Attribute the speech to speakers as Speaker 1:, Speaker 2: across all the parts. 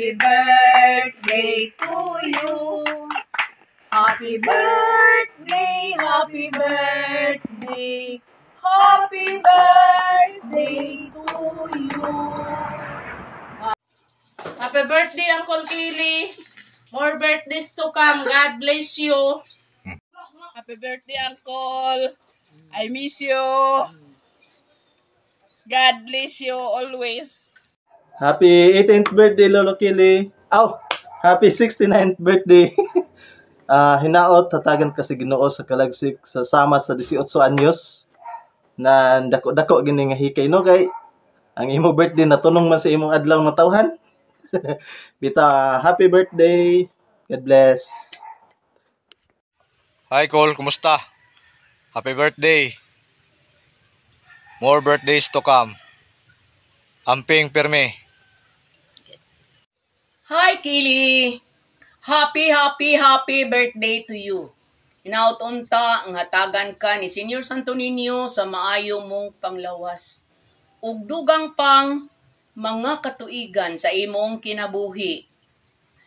Speaker 1: Happy birthday to you. Happy birthday, happy birthday. Happy birthday to you.
Speaker 2: Happy birthday, Uncle Kili. More birthdays to come. God bless you. Happy birthday, Uncle. I miss you. God bless you always.
Speaker 3: Happy 18th birthday, Lolo Kili. Aw, happy 69th birthday. Ah, hinaot tatagan kasi Ginoo sa kalagsik sa sama sa 18 anyos na dako-dako gini nga hikay no kay ang imo birthday natunong man sa imong adlaw nga tawhan. Bita, happy birthday. God bless.
Speaker 4: Hi Cole, kumusta? Happy birthday. More birthdays to come. Amping Perme.
Speaker 1: Hi, Kili! Happy, happy, happy birthday to you. Inaot-unta ang hatagan ka ni Senior Santo Niño sa maayo mong panglawas. Ug dugang pang mga katuigan sa imong kinabuhi.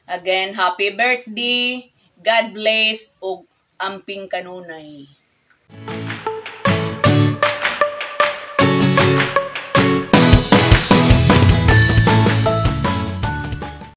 Speaker 1: Again, happy birthday, God bless, ug amping kanunay.